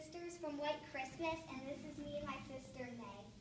sisters from White Christmas, and this is me and my sister May.